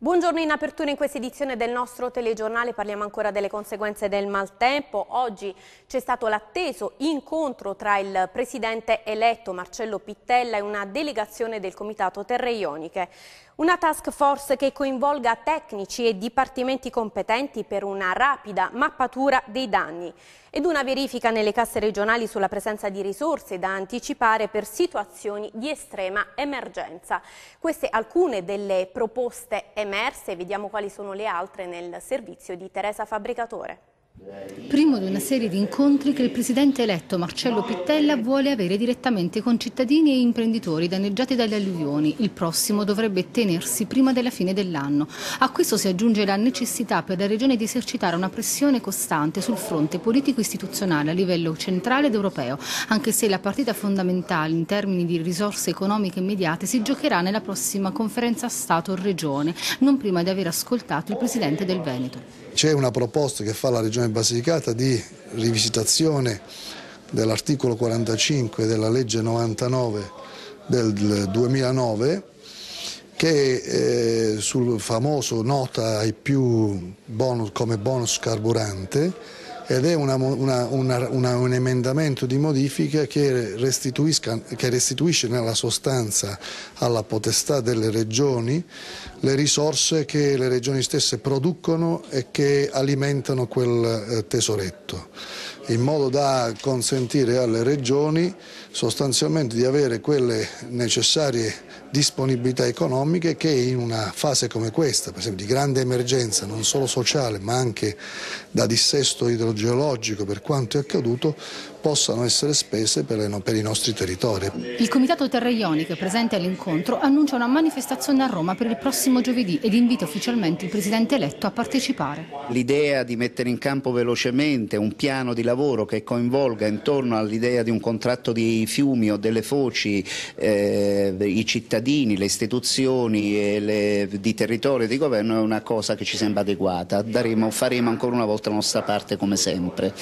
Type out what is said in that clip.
Buongiorno in apertura in questa edizione del nostro telegiornale parliamo ancora delle conseguenze del maltempo. Oggi c'è stato l'atteso incontro tra il presidente eletto Marcello Pittella e una delegazione del Comitato Terre Ioniche. Una task force che coinvolga tecnici e dipartimenti competenti per una rapida mappatura dei danni ed una verifica nelle casse regionali sulla presenza di risorse da anticipare per situazioni di estrema emergenza. Queste alcune delle proposte emerse, vediamo quali sono le altre nel servizio di Teresa Fabbricatore. Primo di una serie di incontri che il presidente eletto Marcello Pittella vuole avere direttamente con cittadini e imprenditori danneggiati dalle alluvioni. Il prossimo dovrebbe tenersi prima della fine dell'anno. A questo si aggiunge la necessità per la Regione di esercitare una pressione costante sul fronte politico-istituzionale a livello centrale ed europeo, anche se la partita fondamentale in termini di risorse economiche immediate si giocherà nella prossima conferenza Stato-Regione, non prima di aver ascoltato il presidente del Veneto. C'è una proposta che fa la Regione Basilicata di rivisitazione dell'articolo 45 della legge 99 del 2009 che eh, sul famoso nota ai più bonus, come bonus carburante ed è una, una, una, un emendamento di modifica che, che restituisce nella sostanza alla potestà delle regioni le risorse che le regioni stesse producono e che alimentano quel eh, tesoretto in modo da consentire alle regioni sostanzialmente di avere quelle necessarie disponibilità economiche che in una fase come questa, per esempio di grande emergenza non solo sociale ma anche da dissesto idrogeologico per quanto è accaduto, possano essere spese per, le, per i nostri territori. Il Comitato Terre Ioniche presente all'incontro annuncia una manifestazione a Roma per il prossimo giovedì ed invita ufficialmente il Presidente eletto a partecipare. L'idea di mettere in campo velocemente un piano di lavoro che coinvolga intorno all'idea di un contratto di fiumi o delle foci eh, i cittadini, le istituzioni le, di territorio e di governo è una cosa che ci sembra adeguata. Daremo, faremo ancora una volta la nostra parte come sempre.